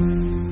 Mm-hmm.